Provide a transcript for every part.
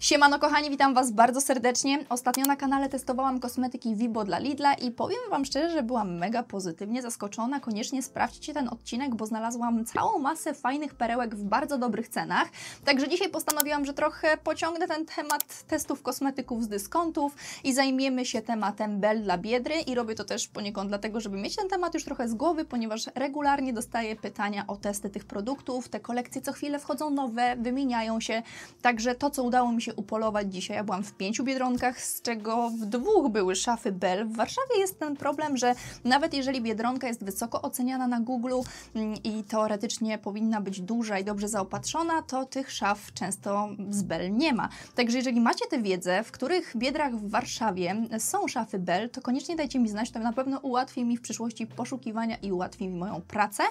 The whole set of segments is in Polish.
Siemano kochani, witam Was bardzo serdecznie. Ostatnio na kanale testowałam kosmetyki Vibo dla Lidla i powiem Wam szczerze, że byłam mega pozytywnie zaskoczona. Koniecznie sprawdźcie ten odcinek, bo znalazłam całą masę fajnych perełek w bardzo dobrych cenach. Także dzisiaj postanowiłam, że trochę pociągnę ten temat testów kosmetyków z dyskontów i zajmiemy się tematem Bell dla Biedry i robię to też poniekąd dlatego, żeby mieć ten temat już trochę z głowy, ponieważ regularnie dostaję pytania o testy tych produktów. Te kolekcje co chwilę wchodzą nowe, wymieniają się. Także to, co udało mi się się upolować dzisiaj. Ja byłam w pięciu biedronkach, z czego w dwóch były szafy Bell. W Warszawie jest ten problem, że nawet jeżeli biedronka jest wysoko oceniana na Google mm, i teoretycznie powinna być duża i dobrze zaopatrzona, to tych szaf często z Bell nie ma. Także jeżeli macie tę wiedzę, w których biedrach w Warszawie są szafy Bell, to koniecznie dajcie mi znać, to na pewno ułatwi mi w przyszłości poszukiwania i ułatwi mi moją pracę.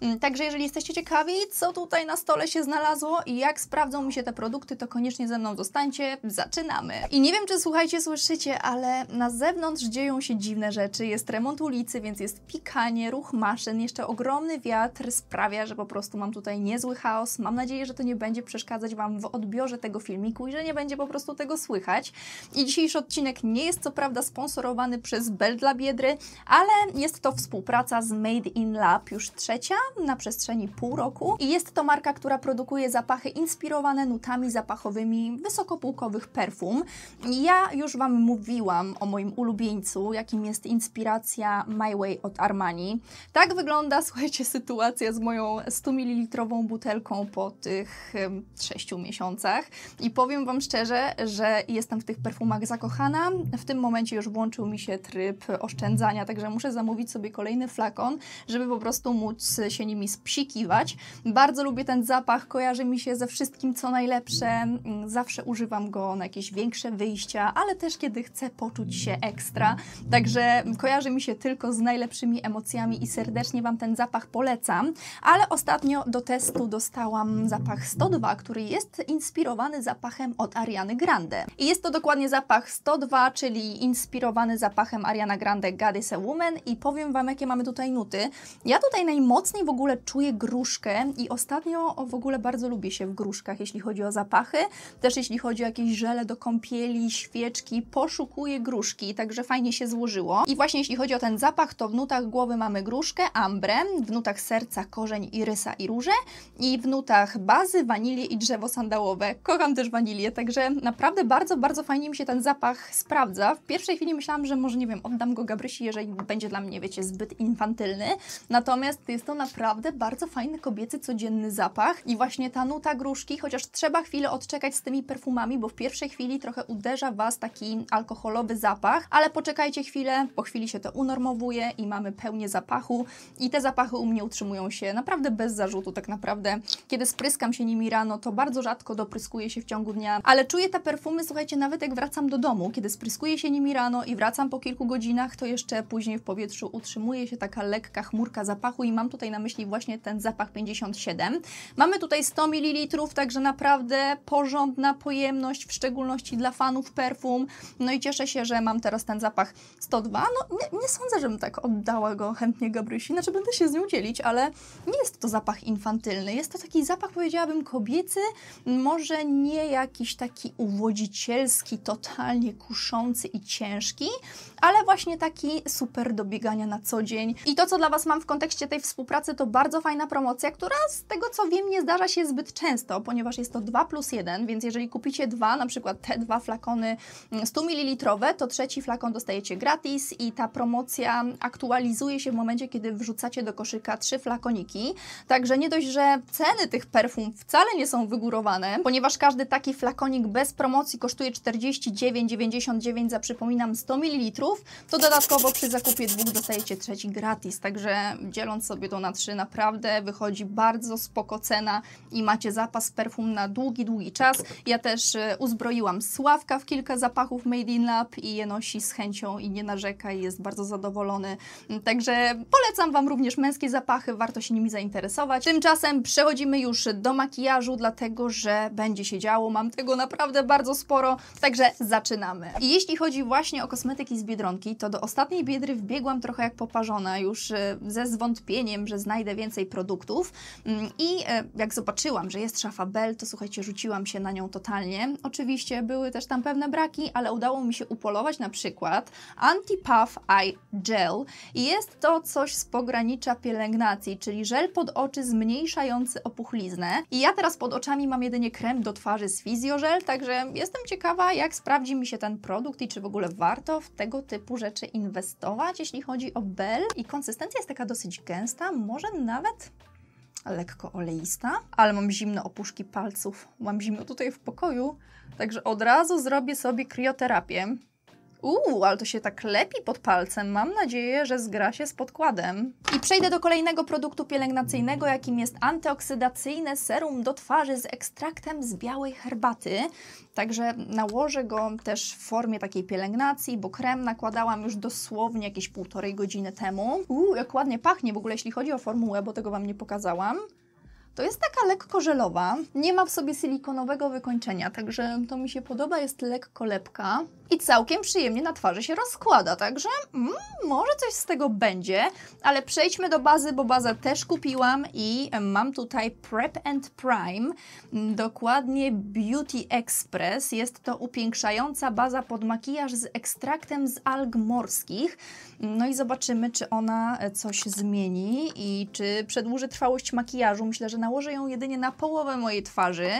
Mm, także jeżeli jesteście ciekawi, co tutaj na stole się znalazło i jak sprawdzą mi się te produkty, to koniecznie ze mną zostańcie, zaczynamy. I nie wiem, czy słuchajcie, słyszycie, ale na zewnątrz dzieją się dziwne rzeczy. Jest remont ulicy, więc jest pikanie, ruch maszyn, jeszcze ogromny wiatr sprawia, że po prostu mam tutaj niezły chaos. Mam nadzieję, że to nie będzie przeszkadzać Wam w odbiorze tego filmiku i że nie będzie po prostu tego słychać. I dzisiejszy odcinek nie jest co prawda sponsorowany przez Bell dla Biedry, ale jest to współpraca z Made in Lab, już trzecia na przestrzeni pół roku. I jest to marka, która produkuje zapachy inspirowane nutami zapachowymi wysokopółkowych perfum. Ja już Wam mówiłam o moim ulubieńcu, jakim jest inspiracja My Way od Armani. Tak wygląda, słuchajcie, sytuacja z moją 100 ml butelką po tych 6 miesiącach. I powiem Wam szczerze, że jestem w tych perfumach zakochana. W tym momencie już włączył mi się tryb oszczędzania, także muszę zamówić sobie kolejny flakon, żeby po prostu móc się nimi spsikiwać. Bardzo lubię ten zapach, kojarzy mi się ze wszystkim, co najlepsze. Zawsze używam go na jakieś większe wyjścia, ale też kiedy chcę poczuć się ekstra. Także kojarzy mi się tylko z najlepszymi emocjami i serdecznie Wam ten zapach polecam. Ale ostatnio do testu dostałam zapach 102, który jest inspirowany zapachem od Ariany Grande. I jest to dokładnie zapach 102, czyli inspirowany zapachem Ariana Grande God is a Woman i powiem Wam, jakie mamy tutaj nuty. Ja tutaj najmocniej w ogóle czuję gruszkę i ostatnio w ogóle bardzo lubię się w gruszkach, jeśli chodzi o zapachy. Też jeśli chodzi o jakieś żele do kąpieli, świeczki, poszukuję gruszki, także fajnie się złożyło. I właśnie jeśli chodzi o ten zapach, to w nutach głowy mamy gruszkę, ambrę, w nutach serca korzeń irysa i róże i w nutach bazy, wanilię i drzewo sandałowe. Kocham też wanilię, także naprawdę bardzo, bardzo fajnie mi się ten zapach sprawdza. W pierwszej chwili myślałam, że może, nie wiem, oddam go Gabrysi, jeżeli będzie dla mnie, wiecie, zbyt infantylny. Natomiast jest to naprawdę bardzo fajny kobiecy, codzienny zapach i właśnie ta nuta gruszki, chociaż trzeba chwilę odczekać z tymi perfumami, bo w pierwszej chwili trochę uderza Was taki alkoholowy zapach, ale poczekajcie chwilę, po chwili się to unormowuje i mamy pełnię zapachu i te zapachy u mnie utrzymują się naprawdę bez zarzutu tak naprawdę. Kiedy spryskam się nimi rano, to bardzo rzadko dopryskuję się w ciągu dnia, ale czuję te perfumy, słuchajcie, nawet jak wracam do domu, kiedy spryskuję się nimi rano i wracam po kilku godzinach, to jeszcze później w powietrzu utrzymuje się taka lekka chmurka zapachu i mam tutaj na myśli właśnie ten zapach 57. Mamy tutaj 100 ml, także naprawdę porządna pojemność, w szczególności dla fanów perfum. No i cieszę się, że mam teraz ten zapach 102. No nie, nie sądzę, żebym tak oddała go chętnie Gabrysi, znaczy będę się z nią dzielić, ale nie jest to zapach infantylny. Jest to taki zapach, powiedziałabym, kobiecy, może nie jakiś taki uwodzicielski, totalnie kuszący i ciężki, ale właśnie taki super do biegania na co dzień. I to, co dla Was mam w kontekście tej współpracy, to bardzo fajna promocja, która z tego co wiem nie zdarza się zbyt często, ponieważ jest to 2 plus 1, więc jeżeli kupicie dwa, na przykład te dwa flakony 100 ml, to trzeci flakon dostajecie gratis i ta promocja aktualizuje się w momencie, kiedy wrzucacie do koszyka trzy flakoniki. Także nie dość, że ceny tych perfum wcale nie są wygórowane, ponieważ każdy taki flakonik bez promocji kosztuje 49,99 za przypominam 100 ml, to dodatkowo przy zakupie dwóch dostajecie trzeci gratis. Także dzieląc sobie to na trzy, naprawdę wychodzi bardzo spoko cena i macie zapas perfum na długi, długi czas. Ja też e, uzbroiłam Sławka w kilka zapachów Made in Lab i je nosi z chęcią i nie narzeka i jest bardzo zadowolony. Także polecam Wam również męskie zapachy, warto się nimi zainteresować. Tymczasem przechodzimy już do makijażu, dlatego że będzie się działo. Mam tego naprawdę bardzo sporo, także zaczynamy. I jeśli chodzi właśnie o kosmetyki z Biedronki, to do ostatniej Biedry wbiegłam trochę jak poparzona, już e, ze zwątpieniem, że znajdę więcej produktów. Mm, I e, jak zobaczyłam, że jest szafa Bell, to słuchajcie, rzuciłam się na nią totalnie Oczywiście były też tam pewne braki, ale udało mi się upolować na przykład Anti-Puff Eye Gel. Jest to coś z pogranicza pielęgnacji, czyli żel pod oczy zmniejszający opuchliznę. I ja teraz pod oczami mam jedynie krem do twarzy z Physiogel, także jestem ciekawa, jak sprawdzi mi się ten produkt i czy w ogóle warto w tego typu rzeczy inwestować, jeśli chodzi o Bell. I konsystencja jest taka dosyć gęsta, może nawet lekko oleista, ale mam zimne opuszki palców. Mam zimno tutaj w pokoju, także od razu zrobię sobie krioterapię. Uuu, ale to się tak lepi pod palcem. Mam nadzieję, że zgra się z podkładem. I przejdę do kolejnego produktu pielęgnacyjnego, jakim jest antyoksydacyjne serum do twarzy z ekstraktem z białej herbaty. Także nałożę go też w formie takiej pielęgnacji, bo krem nakładałam już dosłownie jakieś półtorej godziny temu. Uuu, jak ładnie pachnie w ogóle, jeśli chodzi o formułę, bo tego Wam nie pokazałam. To jest taka lekko żelowa, nie ma w sobie silikonowego wykończenia, także to mi się podoba, jest lekko lepka i całkiem przyjemnie na twarzy się rozkłada, także mm, może coś z tego będzie, ale przejdźmy do bazy, bo bazę też kupiłam i mam tutaj Prep and Prime, dokładnie Beauty Express, jest to upiększająca baza pod makijaż z ekstraktem z alg morskich, no i zobaczymy, czy ona coś zmieni i czy przedłuży trwałość makijażu, myślę, że nałożę ją jedynie na połowę mojej twarzy,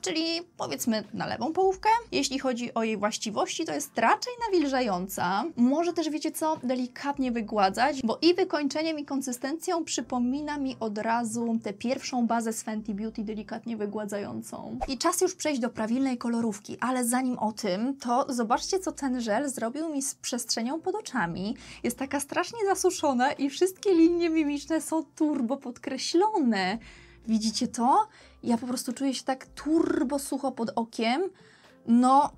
czyli powiedzmy na lewą połówkę. Jeśli chodzi o jej właściwości, to jest raczej nawilżająca. Może też, wiecie co, delikatnie wygładzać, bo i wykończeniem i konsystencją przypomina mi od razu tę pierwszą bazę z Fenty Beauty delikatnie wygładzającą. I czas już przejść do prawilnej kolorówki, ale zanim o tym, to zobaczcie, co ten żel zrobił mi z przestrzenią pod oczami. Jest taka strasznie zasuszona i wszystkie linie mimiczne są turbo podkreślone. Widzicie to? Ja po prostu czuję się tak turbo sucho pod okiem. No,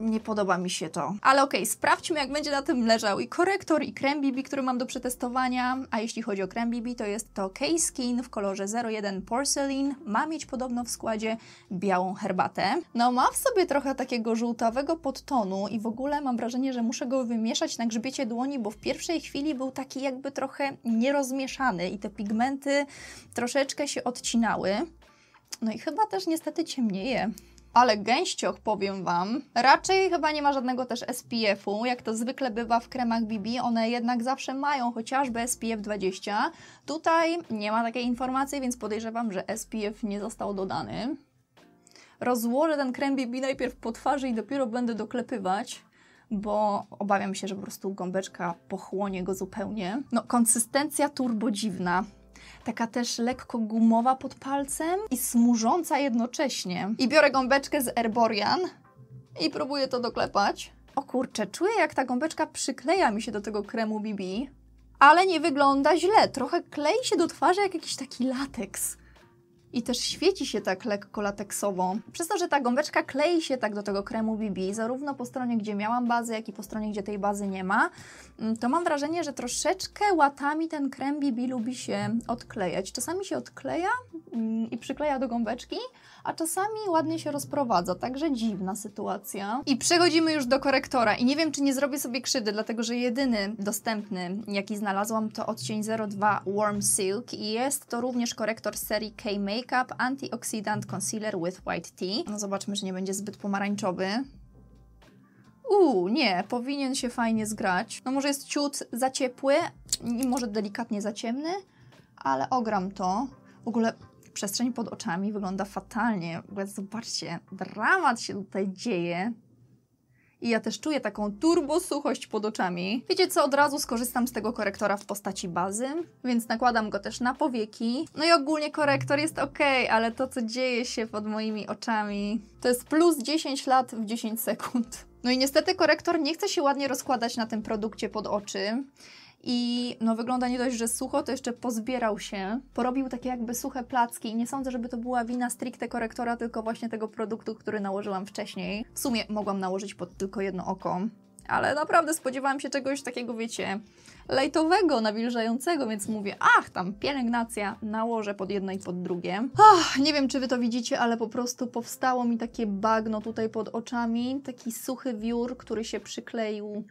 nie podoba mi się to. Ale okej, okay, sprawdźmy jak będzie na tym leżał i korektor i krem BB, który mam do przetestowania. A jeśli chodzi o krem BB, to jest to K-Skin w kolorze 01 Porcelain. Ma mieć podobno w składzie białą herbatę. No ma w sobie trochę takiego żółtawego podtonu i w ogóle mam wrażenie, że muszę go wymieszać na grzbiecie dłoni, bo w pierwszej chwili był taki jakby trochę nierozmieszany i te pigmenty troszeczkę się odcinały. No i chyba też niestety ciemnieje ale gęścioch powiem Wam. Raczej chyba nie ma żadnego też SPF-u, jak to zwykle bywa w kremach BB, one jednak zawsze mają chociażby SPF 20. Tutaj nie ma takiej informacji, więc podejrzewam, że SPF nie został dodany. Rozłożę ten krem BB najpierw po twarzy i dopiero będę doklepywać bo obawiam się, że po prostu gąbeczka pochłonie go zupełnie. No, konsystencja turbo dziwna taka też lekko gumowa pod palcem i smużąca jednocześnie. I biorę gąbeczkę z Erborian i próbuję to doklepać. O kurczę, czuję jak ta gąbeczka przykleja mi się do tego kremu BB, ale nie wygląda źle. Trochę klei się do twarzy jak jakiś taki lateks i też świeci się tak lekko lateksowo. Przez to, że ta gąbeczka klei się tak do tego kremu BB, zarówno po stronie, gdzie miałam bazę, jak i po stronie, gdzie tej bazy nie ma, mm, to mam wrażenie, że troszeczkę łatami ten krem BB lubi się odklejać. Czasami się odkleja mm, i przykleja do gąbeczki, a czasami ładnie się rozprowadza, także dziwna sytuacja. I przechodzimy już do korektora i nie wiem, czy nie zrobię sobie krzywdy, dlatego że jedyny dostępny, jaki znalazłam, to odcień 02 Warm Silk i jest to również korektor serii K-Makeup Antioxidant Concealer with White Tea. No zobaczmy, że nie będzie zbyt pomarańczowy. Uuu, nie, powinien się fajnie zgrać. No może jest ciut za ciepły może delikatnie za ciemny, ale ogram to. W ogóle przestrzeń pod oczami wygląda fatalnie. Zobaczcie, dramat się tutaj dzieje. I ja też czuję taką turbo suchość pod oczami. Wiecie co, od razu skorzystam z tego korektora w postaci bazy, więc nakładam go też na powieki. No i ogólnie korektor jest ok, ale to co dzieje się pod moimi oczami, to jest plus 10 lat w 10 sekund. No i niestety korektor nie chce się ładnie rozkładać na tym produkcie pod oczy. I no wygląda nie dość, że sucho, to jeszcze pozbierał się, porobił takie jakby suche placki i nie sądzę, żeby to była wina stricte korektora, tylko właśnie tego produktu, który nałożyłam wcześniej. W sumie mogłam nałożyć pod tylko jedno oko, ale naprawdę spodziewałam się czegoś takiego, wiecie, lejtowego, nawilżającego, więc mówię, ach, tam pielęgnacja, nałożę pod jedno i pod drugie. Ach, nie wiem, czy Wy to widzicie, ale po prostu powstało mi takie bagno tutaj pod oczami, taki suchy wiór, który się przykleił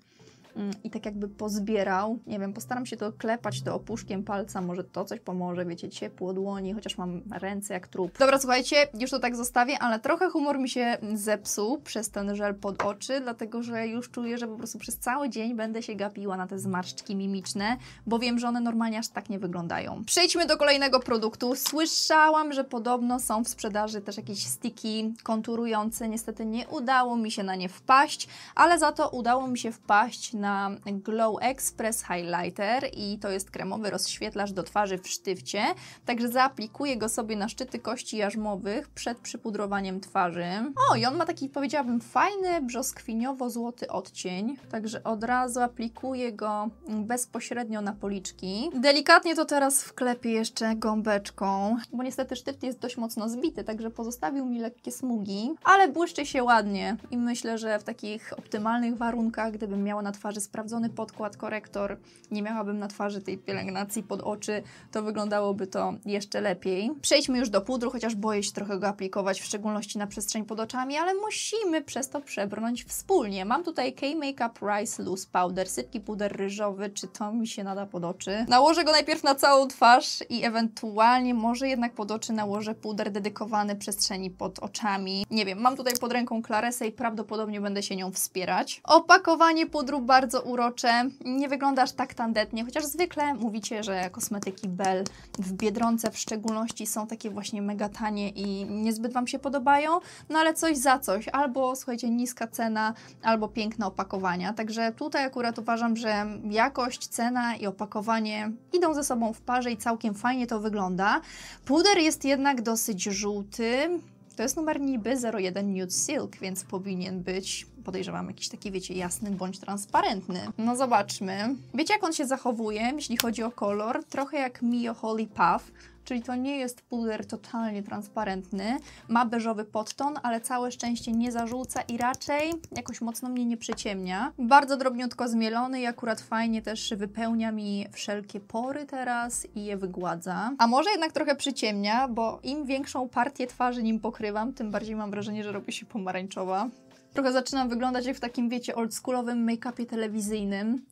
i tak jakby pozbierał. Nie wiem, postaram się to klepać to opuszkiem palca, może to coś pomoże, wiecie, ciepło dłoni, chociaż mam ręce jak trup. Dobra, słuchajcie, już to tak zostawię, ale trochę humor mi się zepsuł przez ten żel pod oczy, dlatego że już czuję, że po prostu przez cały dzień będę się gapiła na te zmarszczki mimiczne, bo wiem, że one normalnie aż tak nie wyglądają. Przejdźmy do kolejnego produktu. Słyszałam, że podobno są w sprzedaży też jakieś sticky konturujące. Niestety nie udało mi się na nie wpaść, ale za to udało mi się wpaść na Glow Express Highlighter i to jest kremowy rozświetlacz do twarzy w sztywcie. Także zaaplikuję go sobie na szczyty kości jarzmowych przed przypudrowaniem twarzy. O, i on ma taki, powiedziałabym, fajny, brzoskwiniowo-złoty odcień. Także od razu aplikuję go bezpośrednio na policzki. Delikatnie to teraz wklepię jeszcze gąbeczką, bo niestety sztyft jest dość mocno zbity, także pozostawił mi lekkie smugi, ale błyszczy się ładnie i myślę, że w takich optymalnych warunkach, gdybym miała na twarzy sprawdzony podkład, korektor, nie miałabym na twarzy tej pielęgnacji pod oczy, to wyglądałoby to jeszcze lepiej. Przejdźmy już do pudru, chociaż boję się trochę go aplikować, w szczególności na przestrzeń pod oczami, ale musimy przez to przebrnąć wspólnie. Mam tutaj K-Makeup Rice Loose Powder, sypki puder ryżowy, czy to mi się nada pod oczy. Nałożę go najpierw na całą twarz i ewentualnie może jednak pod oczy nałożę puder dedykowany przestrzeni pod oczami. Nie wiem, mam tutaj pod ręką Claresę i prawdopodobnie będę się nią wspierać. Opakowanie pudru bardzo urocze, nie wygląda aż tak tandetnie, chociaż zwykle mówicie, że kosmetyki Bell w Biedronce w szczególności są takie właśnie mega tanie i niezbyt Wam się podobają, no ale coś za coś, albo słuchajcie, niska cena, albo piękne opakowania, także tutaj akurat uważam, że jakość, cena i opakowanie idą ze sobą w parze i całkiem fajnie to wygląda. Puder jest jednak dosyć żółty, to jest numer niby 01 Nude Silk, więc powinien być, podejrzewam, jakiś taki, wiecie, jasny bądź transparentny. No zobaczmy. Wiecie, jak on się zachowuje, jeśli chodzi o kolor? Trochę jak Mio Holy Puff, czyli to nie jest puder totalnie transparentny. Ma beżowy podton, ale całe szczęście nie zarzuca i raczej jakoś mocno mnie nie przyciemnia. Bardzo drobniutko zmielony i akurat fajnie też wypełnia mi wszelkie pory teraz i je wygładza. A może jednak trochę przyciemnia, bo im większą partię twarzy nim pokrywam, tym bardziej mam wrażenie, że robi się pomarańczowa. Trochę zaczynam wyglądać jak w takim, wiecie, oldschoolowym make-upie telewizyjnym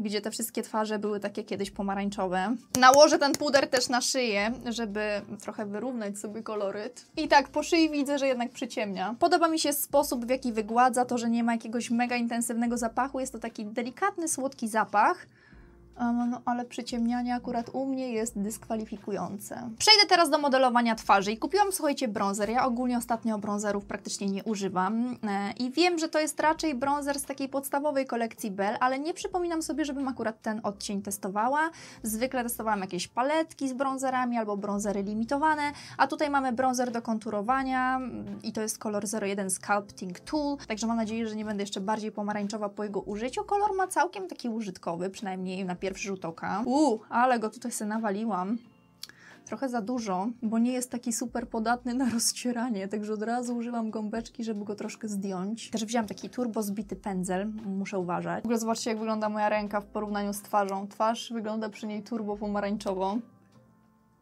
gdzie te wszystkie twarze były takie kiedyś pomarańczowe. Nałożę ten puder też na szyję, żeby trochę wyrównać sobie koloryt. I tak, po szyi widzę, że jednak przyciemnia. Podoba mi się sposób, w jaki wygładza, to, że nie ma jakiegoś mega intensywnego zapachu. Jest to taki delikatny, słodki zapach no ale przyciemnianie akurat u mnie jest dyskwalifikujące. Przejdę teraz do modelowania twarzy i kupiłam, słuchajcie, bronzer. Ja ogólnie ostatnio bronzerów praktycznie nie używam e, i wiem, że to jest raczej bronzer z takiej podstawowej kolekcji Bell, ale nie przypominam sobie, żebym akurat ten odcień testowała. Zwykle testowałam jakieś paletki z bronzerami albo bronzery limitowane, a tutaj mamy bronzer do konturowania mm, i to jest kolor 01 Sculpting Tool, także mam nadzieję, że nie będę jeszcze bardziej pomarańczowa po jego użyciu. Kolor ma całkiem taki użytkowy, przynajmniej na pierwszy pierwszy rzut oka. Uuu, ale go tutaj sobie nawaliłam. Trochę za dużo, bo nie jest taki super podatny na rozcieranie, także od razu używam gąbeczki, żeby go troszkę zdjąć. Też wziąłam taki turbo zbity pędzel, muszę uważać. W ogóle zobaczcie, jak wygląda moja ręka w porównaniu z twarzą. Twarz wygląda przy niej turbo pomarańczowo.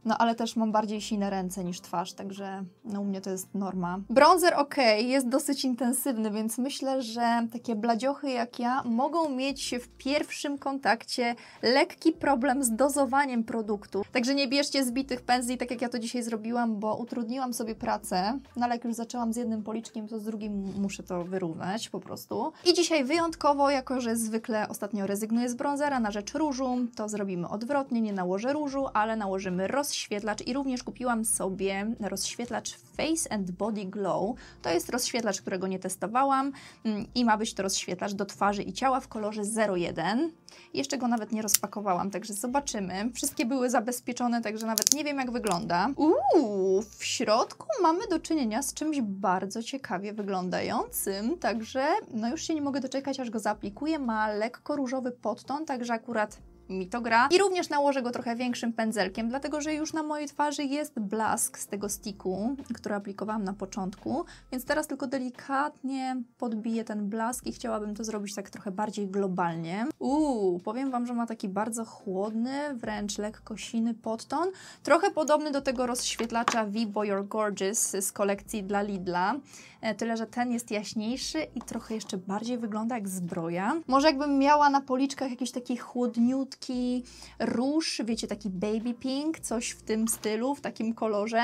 No ale też mam bardziej sine ręce niż twarz, także no u mnie to jest norma. Bronzer ok, jest dosyć intensywny, więc myślę, że takie bladziochy jak ja mogą mieć w pierwszym kontakcie lekki problem z dozowaniem produktu. Także nie bierzcie zbitych pędzli, tak jak ja to dzisiaj zrobiłam, bo utrudniłam sobie pracę. No ale jak już zaczęłam z jednym policzkiem, to z drugim muszę to wyrównać po prostu. I dzisiaj wyjątkowo, jako że zwykle ostatnio rezygnuję z bronzera na rzecz różu, to zrobimy odwrotnie, nie nałożę różu, ale nałożymy rozświetlenie rozświetlacz i również kupiłam sobie rozświetlacz Face and Body Glow. To jest rozświetlacz, którego nie testowałam mm, i ma być to rozświetlacz do twarzy i ciała w kolorze 01. Jeszcze go nawet nie rozpakowałam, także zobaczymy. Wszystkie były zabezpieczone, także nawet nie wiem jak wygląda. Uuu, w środku mamy do czynienia z czymś bardzo ciekawie wyglądającym, także no już się nie mogę doczekać, aż go zaaplikuję. Ma lekko różowy podton, także akurat mi to gra. I również nałożę go trochę większym pędzelkiem, dlatego że już na mojej twarzy jest blask z tego sticku, który aplikowałam na początku, więc teraz tylko delikatnie podbiję ten blask i chciałabym to zrobić tak trochę bardziej globalnie. Uuu, powiem Wam, że ma taki bardzo chłodny, wręcz lekko siny podton, trochę podobny do tego rozświetlacza Vibo Your Gorgeous z kolekcji dla Lidla, e, tyle, że ten jest jaśniejszy i trochę jeszcze bardziej wygląda jak zbroja. Może jakbym miała na policzkach jakiś taki chłodniutki róż, wiecie, taki baby pink, coś w tym stylu, w takim kolorze,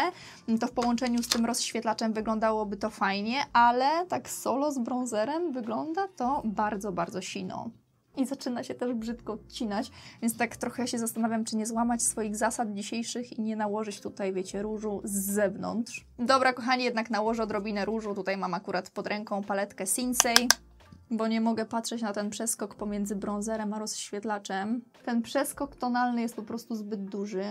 to w połączeniu z tym rozświetlaczem wyglądałoby to fajnie, ale tak solo z bronzerem wygląda to bardzo, bardzo sino i zaczyna się też brzydko odcinać, więc tak trochę się zastanawiam, czy nie złamać swoich zasad dzisiejszych i nie nałożyć tutaj, wiecie, różu z zewnątrz. Dobra, kochani, jednak nałożę odrobinę różu. Tutaj mam akurat pod ręką paletkę Sinsei, bo nie mogę patrzeć na ten przeskok pomiędzy bronzerem a rozświetlaczem. Ten przeskok tonalny jest po prostu zbyt duży.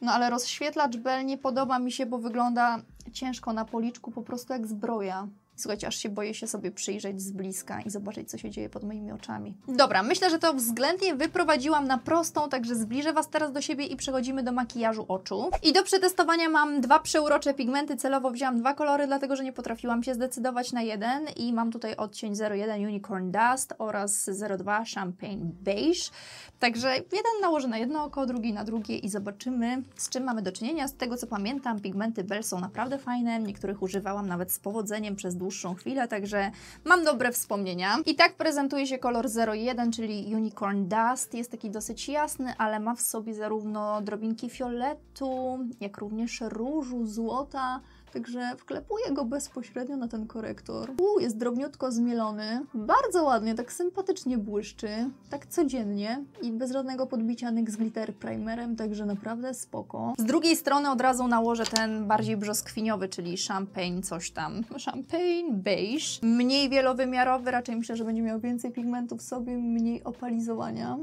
No ale rozświetlacz Bell nie podoba mi się, bo wygląda ciężko na policzku, po prostu jak zbroja. Słuchajcie, aż się boję się sobie przyjrzeć z bliska i zobaczyć, co się dzieje pod moimi oczami. Dobra, myślę, że to względnie wyprowadziłam na prostą, także zbliżę Was teraz do siebie i przechodzimy do makijażu oczu. I do przetestowania mam dwa przeurocze pigmenty. Celowo wzięłam dwa kolory, dlatego że nie potrafiłam się zdecydować na jeden i mam tutaj odcień 01 Unicorn Dust oraz 02 Champagne Beige. Także jeden nałożę na jedno oko, drugi na drugie i zobaczymy, z czym mamy do czynienia. Z tego co pamiętam, pigmenty Bell są naprawdę fajne, niektórych używałam nawet z powodzeniem przez dłuższą chwilę, także mam dobre wspomnienia. I tak prezentuje się kolor 01, czyli Unicorn Dust. Jest taki dosyć jasny, ale ma w sobie zarówno drobinki fioletu, jak również różu, złota, Także wklepuję go bezpośrednio na ten korektor. Uuu, jest drobniutko zmielony. Bardzo ładnie, tak sympatycznie błyszczy. Tak codziennie i bez żadnego podbicia NYX Glitter Primerem, także naprawdę spoko. Z drugiej strony od razu nałożę ten bardziej brzoskwiniowy, czyli champagne coś tam. Champagne beige. Mniej wielowymiarowy, raczej myślę, że będzie miał więcej pigmentów w sobie, mniej opalizowania.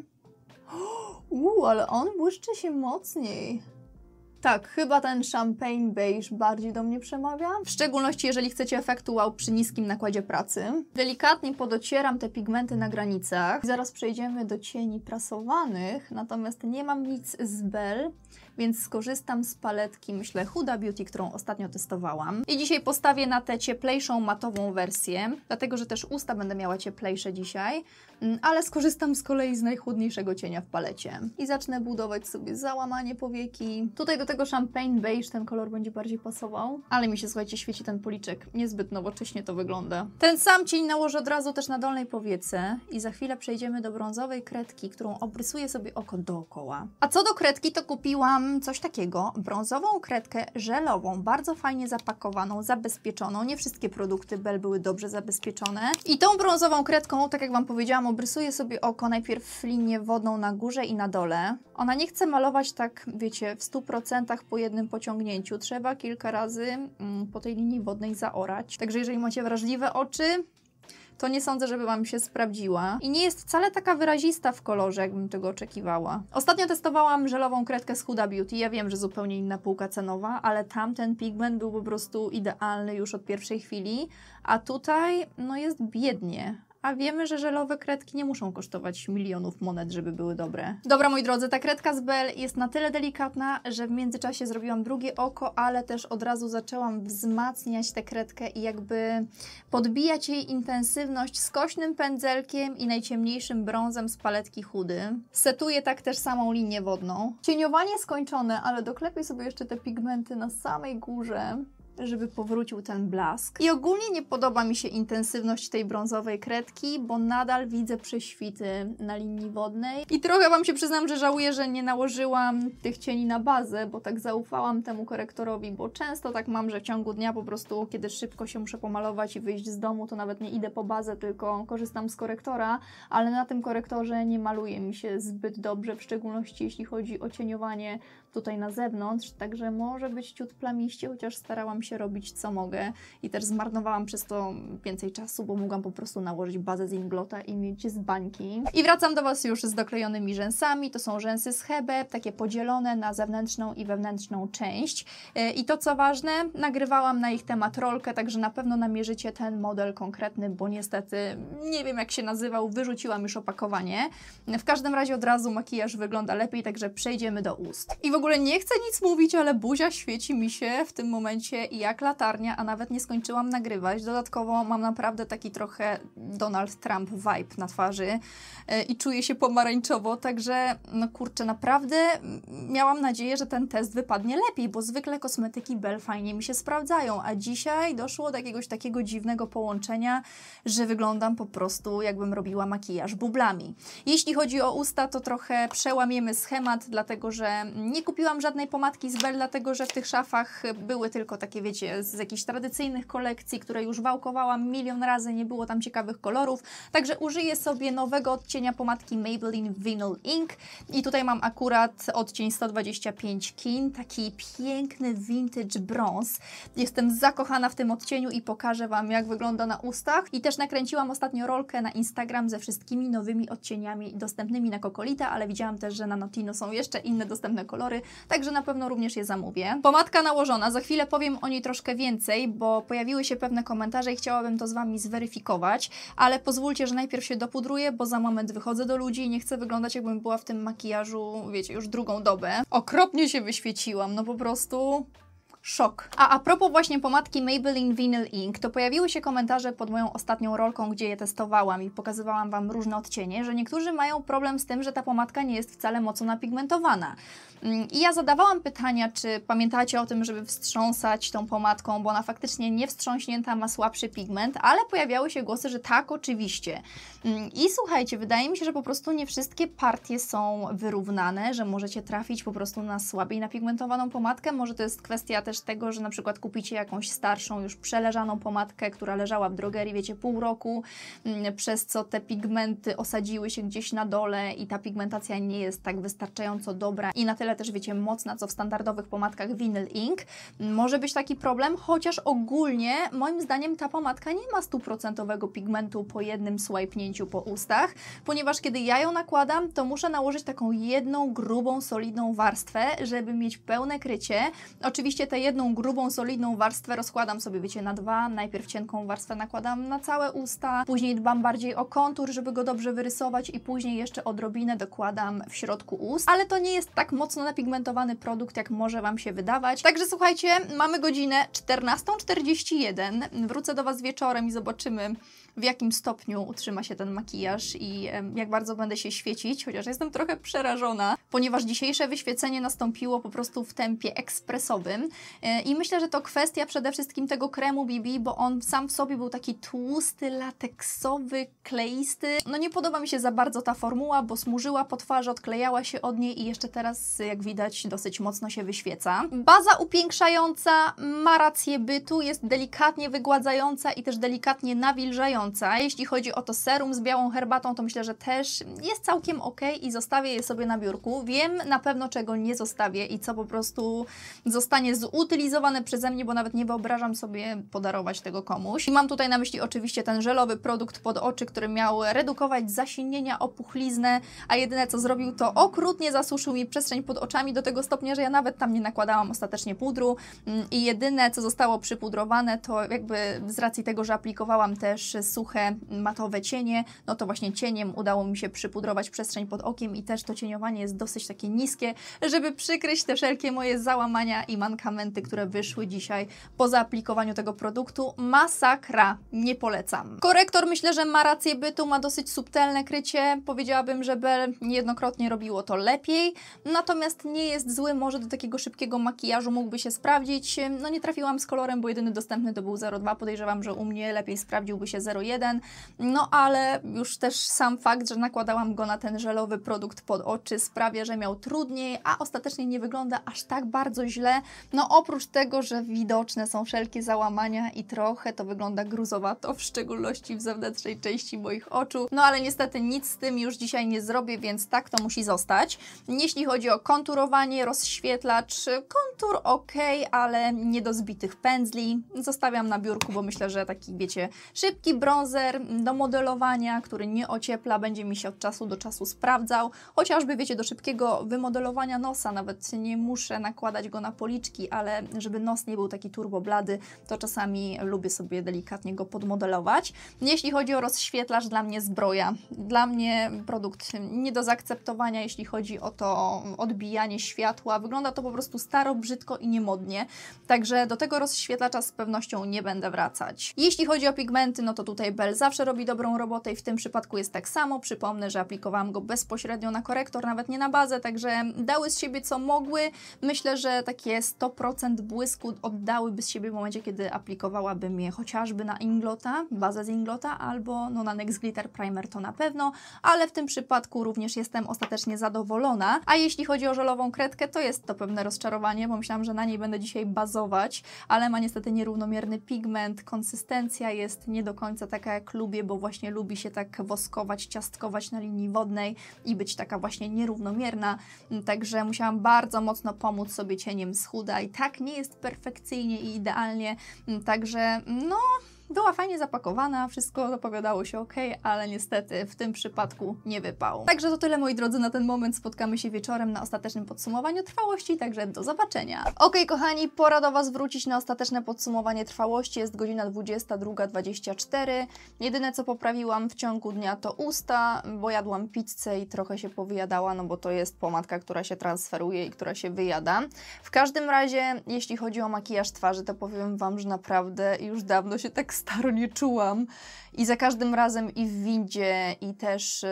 Uuu, ale on błyszczy się mocniej. Tak, chyba ten champagne beige bardziej do mnie przemawia. W szczególności jeżeli chcecie efektu wow przy niskim nakładzie pracy. Delikatnie podocieram te pigmenty na granicach. Zaraz przejdziemy do cieni prasowanych, natomiast nie mam nic z Bell, więc skorzystam z paletki, myślę, Huda Beauty, którą ostatnio testowałam. I dzisiaj postawię na tę cieplejszą, matową wersję, dlatego, że też usta będę miała cieplejsze dzisiaj, mm, ale skorzystam z kolei z najchłodniejszego cienia w palecie. I zacznę budować sobie załamanie powieki. Tutaj do tego champagne beige ten kolor będzie bardziej pasował, ale mi się, słuchajcie, świeci ten policzek. Niezbyt nowocześnie to wygląda. Ten sam cień nałożę od razu też na dolnej powiece i za chwilę przejdziemy do brązowej kredki, którą obrysuję sobie oko dookoła. A co do kredki, to kupiłam coś takiego, brązową kredkę żelową, bardzo fajnie zapakowaną, zabezpieczoną. Nie wszystkie produkty Bell były dobrze zabezpieczone. I tą brązową kredką, tak jak Wam powiedziałam, obrysuję sobie oko najpierw linię wodną na górze i na dole. Ona nie chce malować tak, wiecie, w 100% po jednym pociągnięciu. Trzeba kilka razy mm, po tej linii wodnej zaorać. Także jeżeli macie wrażliwe oczy, to nie sądzę, żeby Wam się sprawdziła. I nie jest wcale taka wyrazista w kolorze, jakbym tego oczekiwała. Ostatnio testowałam żelową kredkę z Huda Beauty. Ja wiem, że zupełnie inna półka cenowa, ale tamten pigment był po prostu idealny już od pierwszej chwili, a tutaj no jest biednie a wiemy, że żelowe kredki nie muszą kosztować milionów monet, żeby były dobre. Dobra, moi drodzy, ta kredka z Bell jest na tyle delikatna, że w międzyczasie zrobiłam drugie oko, ale też od razu zaczęłam wzmacniać tę kredkę i jakby podbijać jej intensywność skośnym pędzelkiem i najciemniejszym brązem z paletki chudy. Setuję tak też samą linię wodną. Cieniowanie skończone, ale doklepię sobie jeszcze te pigmenty na samej górze żeby powrócił ten blask. I ogólnie nie podoba mi się intensywność tej brązowej kredki, bo nadal widzę prześwity na linii wodnej. I trochę Wam się przyznam, że żałuję, że nie nałożyłam tych cieni na bazę, bo tak zaufałam temu korektorowi, bo często tak mam, że w ciągu dnia po prostu, kiedy szybko się muszę pomalować i wyjść z domu, to nawet nie idę po bazę, tylko korzystam z korektora, ale na tym korektorze nie maluje mi się zbyt dobrze, w szczególności jeśli chodzi o cieniowanie tutaj na zewnątrz, także może być ciut plamiście, chociaż starałam się robić co mogę i też zmarnowałam przez to więcej czasu, bo mogłam po prostu nałożyć bazę z Inglota i mieć z bańki. I wracam do Was już z doklejonymi rzęsami. To są rzęsy z Hebe, takie podzielone na zewnętrzną i wewnętrzną część. E, I to co ważne, nagrywałam na ich temat rolkę, także na pewno namierzycie ten model konkretny, bo niestety nie wiem jak się nazywał, wyrzuciłam już opakowanie. W każdym razie od razu makijaż wygląda lepiej, także przejdziemy do ust. I w ogóle nie chcę nic mówić, ale buzia świeci mi się w tym momencie jak latarnia, a nawet nie skończyłam nagrywać. Dodatkowo mam naprawdę taki trochę Donald Trump vibe na twarzy e, i czuję się pomarańczowo, także no kurczę, naprawdę miałam nadzieję, że ten test wypadnie lepiej, bo zwykle kosmetyki Bell fajnie mi się sprawdzają, a dzisiaj doszło do jakiegoś takiego dziwnego połączenia, że wyglądam po prostu jakbym robiła makijaż bublami. Jeśli chodzi o usta, to trochę przełamiemy schemat, dlatego że nie kupiłam żadnej pomadki z Bell, dlatego że w tych szafach były tylko takie, wiecie, z jakichś tradycyjnych kolekcji, które już wałkowałam milion razy, nie było tam ciekawych kolorów, także użyję sobie nowego odcienia pomadki Maybelline Vinyl Ink i tutaj mam akurat odcień 125 Kin, taki piękny vintage brąz. Jestem zakochana w tym odcieniu i pokażę Wam, jak wygląda na ustach. I też nakręciłam ostatnio rolkę na Instagram ze wszystkimi nowymi odcieniami dostępnymi na Kokolita, ale widziałam też, że na Notino są jeszcze inne dostępne kolory, także na pewno również je zamówię. Pomadka nałożona, za chwilę powiem o niej troszkę więcej, bo pojawiły się pewne komentarze i chciałabym to z Wami zweryfikować, ale pozwólcie, że najpierw się dopudruję, bo za moment wychodzę do ludzi i nie chcę wyglądać jakbym była w tym makijażu, wiecie, już drugą dobę. Okropnie się wyświeciłam, no po prostu szok. A a propos właśnie pomadki Maybelline Vinyl Ink, to pojawiły się komentarze pod moją ostatnią rolką, gdzie je testowałam i pokazywałam Wam różne odcienie, że niektórzy mają problem z tym, że ta pomadka nie jest wcale mocno napigmentowana. Mm, I ja zadawałam pytania, czy pamiętacie o tym, żeby wstrząsać tą pomadką, bo ona faktycznie nie wstrząśnięta ma słabszy pigment, ale pojawiały się głosy, że tak, oczywiście. Mm, I słuchajcie, wydaje mi się, że po prostu nie wszystkie partie są wyrównane, że możecie trafić po prostu na słabiej napigmentowaną pomadkę. Może to jest kwestia też tego, że na przykład kupicie jakąś starszą, już przeleżaną pomadkę, która leżała w drogerii, wiecie, pół roku, mm, przez co te pigmenty osadziły się gdzieś na dole i ta pigmentacja nie jest tak wystarczająco dobra i na tyle też, wiecie, mocna, co w standardowych pomadkach Vinyl Ink. Może być taki problem, chociaż ogólnie moim zdaniem ta pomadka nie ma stuprocentowego pigmentu po jednym swajpnięciu po ustach, ponieważ kiedy ja ją nakładam, to muszę nałożyć taką jedną grubą, solidną warstwę, żeby mieć pełne krycie. Oczywiście tę jedną grubą, solidną warstwę rozkładam sobie, wiecie, na dwa. Najpierw cienką warstwę nakładam na całe usta, później dbam bardziej o kontur, żeby go dobrze wyrysować i później jeszcze odrobinę dokładam w środku ust. Ale to nie jest tak mocno napigmentowany produkt, jak może Wam się wydawać. Także słuchajcie, mamy godzinę 14.41. Wrócę do Was wieczorem i zobaczymy, w jakim stopniu utrzyma się ten makijaż i jak bardzo będę się świecić, chociaż jestem trochę przerażona, ponieważ dzisiejsze wyświecenie nastąpiło po prostu w tempie ekspresowym e, i myślę, że to kwestia przede wszystkim tego kremu BB, bo on sam w sobie był taki tłusty, lateksowy, kleisty. No nie podoba mi się za bardzo ta formuła, bo smużyła po twarzy, odklejała się od niej i jeszcze teraz, jak widać, dosyć mocno się wyświeca. Baza upiększająca ma rację bytu, jest delikatnie wygładzająca i też delikatnie nawilżająca jeśli chodzi o to serum z białą herbatą, to myślę, że też jest całkiem ok i zostawię je sobie na biurku. Wiem na pewno, czego nie zostawię i co po prostu zostanie zutylizowane przeze mnie, bo nawet nie wyobrażam sobie podarować tego komuś. I mam tutaj na myśli oczywiście ten żelowy produkt pod oczy, który miał redukować zasinienia, opuchliznę, a jedyne co zrobił to okrutnie zasuszył mi przestrzeń pod oczami do tego stopnia, że ja nawet tam nie nakładałam ostatecznie pudru mm, i jedyne co zostało przypudrowane to jakby z racji tego, że aplikowałam też suche, matowe cienie, no to właśnie cieniem udało mi się przypudrować przestrzeń pod okiem i też to cieniowanie jest dosyć takie niskie, żeby przykryć te wszelkie moje załamania i mankamenty, które wyszły dzisiaj po zaaplikowaniu tego produktu. Masakra, nie polecam. Korektor myślę, że ma rację bytu, ma dosyć subtelne krycie. Powiedziałabym, że Bell niejednokrotnie robiło to lepiej, natomiast nie jest zły, może do takiego szybkiego makijażu mógłby się sprawdzić. No nie trafiłam z kolorem, bo jedyny dostępny to był 02, podejrzewam, że u mnie lepiej sprawdziłby się 01 no ale już też sam fakt, że nakładałam go na ten żelowy produkt pod oczy sprawia, że miał trudniej, a ostatecznie nie wygląda aż tak bardzo źle. No oprócz tego, że widoczne są wszelkie załamania i trochę to wygląda gruzowato, w szczególności w zewnętrznej części moich oczu. No ale niestety nic z tym już dzisiaj nie zrobię, więc tak to musi zostać. Jeśli chodzi o konturowanie, rozświetlacz, kontur ok, ale nie do zbitych pędzli. Zostawiam na biurku, bo myślę, że taki, wiecie, szybki bronzer do modelowania, który nie ociepla, będzie mi się od czasu do czasu sprawdzał. Chociażby, wiecie, do szybkiego wymodelowania nosa, nawet nie muszę nakładać go na policzki, ale żeby nos nie był taki turboblady, to czasami lubię sobie delikatnie go podmodelować. Jeśli chodzi o rozświetlacz, dla mnie zbroja. Dla mnie produkt nie do zaakceptowania, jeśli chodzi o to odbijanie światła. Wygląda to po prostu staro, brzydko i niemodnie. Także do tego rozświetlacza z pewnością nie będę wracać. Jeśli chodzi o pigmenty, no to tutaj Bell zawsze robi dobrą robotę i w tym przypadku jest tak samo. Przypomnę, że aplikowałam go bezpośrednio na korektor, nawet nie na bazę, także dały z siebie co mogły. Myślę, że takie 100% błysku oddałyby z siebie w momencie, kiedy aplikowałabym je chociażby na Inglota, bazę z Inglota, albo no, na Next Glitter Primer to na pewno, ale w tym przypadku również jestem ostatecznie zadowolona. A jeśli chodzi o żelową kredkę, to jest to pewne rozczarowanie, bo myślałam, że na niej będę dzisiaj bazować, ale ma niestety nierównomierny pigment, konsystencja jest nie do końca taka jak lubię, bo właśnie lubi się tak woskować, ciastkować na linii wodnej i być taka właśnie nierównomierna, także musiałam bardzo mocno pomóc sobie cieniem z chuda i tak nie jest perfekcyjnie i idealnie, także no była fajnie zapakowana, wszystko zapowiadało się ok, ale niestety w tym przypadku nie wypał. Także to tyle moi drodzy na ten moment. Spotkamy się wieczorem na ostatecznym podsumowaniu trwałości, także do zobaczenia. Ok, kochani, pora do Was wrócić na ostateczne podsumowanie trwałości. Jest godzina 22.24. Jedyne co poprawiłam w ciągu dnia to usta, bo jadłam pizzę i trochę się powyjadała, no bo to jest pomadka, która się transferuje i która się wyjada. W każdym razie, jeśli chodzi o makijaż twarzy, to powiem Wam, że naprawdę już dawno się tak staro nie czułam. I za każdym razem i w windzie, i też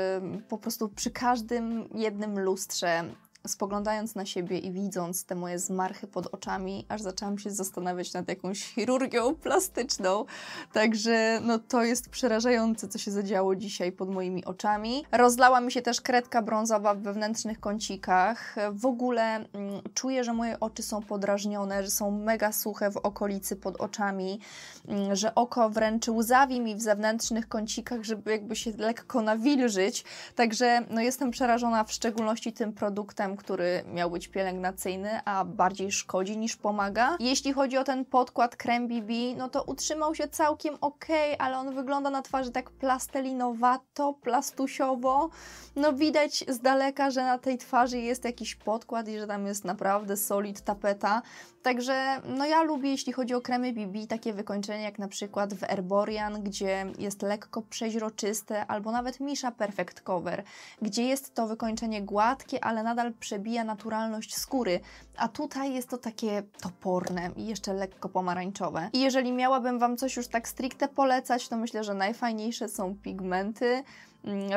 po prostu przy każdym jednym lustrze spoglądając na siebie i widząc te moje zmarchy pod oczami, aż zaczęłam się zastanawiać nad jakąś chirurgią plastyczną. Także no to jest przerażające, co się zadziało dzisiaj pod moimi oczami. Rozlała mi się też kredka brązowa w wewnętrznych kącikach. W ogóle mm, czuję, że moje oczy są podrażnione, że są mega suche w okolicy pod oczami, mm, że oko wręcz łzawi mi w zewnętrznych kącikach, żeby jakby się lekko nawilżyć. Także no jestem przerażona w szczególności tym produktem, który miał być pielęgnacyjny, a bardziej szkodzi niż pomaga. Jeśli chodzi o ten podkład Creme BB, no to utrzymał się całkiem ok, ale on wygląda na twarzy tak plastelinowato, plastusiowo. No widać z daleka, że na tej twarzy jest jakiś podkład i że tam jest naprawdę solid tapeta. Także no ja lubię, jeśli chodzi o kremy BB, takie wykończenie jak na przykład w Erborian, gdzie jest lekko przeźroczyste, albo nawet Misha Perfect Cover, gdzie jest to wykończenie gładkie, ale nadal przebija naturalność skóry, a tutaj jest to takie toporne i jeszcze lekko pomarańczowe. I jeżeli miałabym Wam coś już tak stricte polecać, to myślę, że najfajniejsze są pigmenty,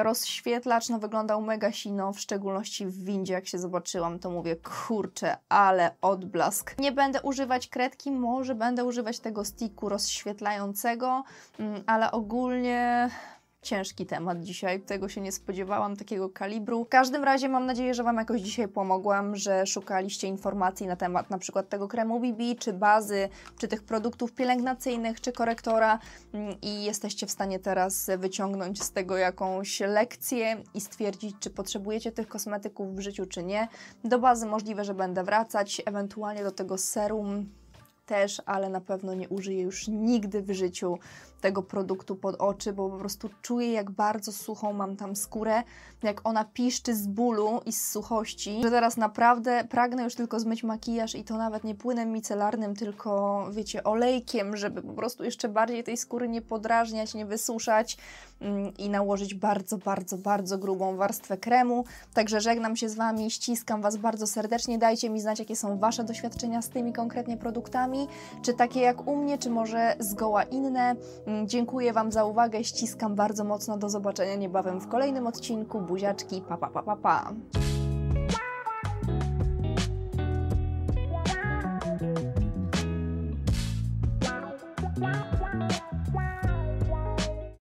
rozświetlacz no, wyglądał mega sino, w szczególności w windzie, jak się zobaczyłam, to mówię, kurczę, ale odblask. Nie będę używać kredki, może będę używać tego sticku rozświetlającego, mm, ale ogólnie ciężki temat dzisiaj, tego się nie spodziewałam, takiego kalibru. W każdym razie mam nadzieję, że Wam jakoś dzisiaj pomogłam, że szukaliście informacji na temat na przykład tego kremu BB, czy bazy, czy tych produktów pielęgnacyjnych, czy korektora mm, i jesteście w stanie teraz wyciągnąć z tego jakąś lekcję i stwierdzić, czy potrzebujecie tych kosmetyków w życiu, czy nie. Do bazy możliwe, że będę wracać, ewentualnie do tego serum też, ale na pewno nie użyję już nigdy w życiu tego produktu pod oczy, bo po prostu czuję, jak bardzo suchą mam tam skórę, jak ona piszczy z bólu i z suchości, że teraz naprawdę pragnę już tylko zmyć makijaż i to nawet nie płynem micelarnym, tylko wiecie, olejkiem, żeby po prostu jeszcze bardziej tej skóry nie podrażniać, nie wysuszać mm, i nałożyć bardzo, bardzo, bardzo grubą warstwę kremu. Także żegnam się z Wami, ściskam Was bardzo serdecznie, dajcie mi znać, jakie są Wasze doświadczenia z tymi konkretnie produktami, czy takie jak u mnie, czy może zgoła inne. Dziękuję Wam za uwagę, ściskam bardzo mocno, do zobaczenia niebawem w kolejnym odcinku. Buziaczki, pa pa pa pa pa!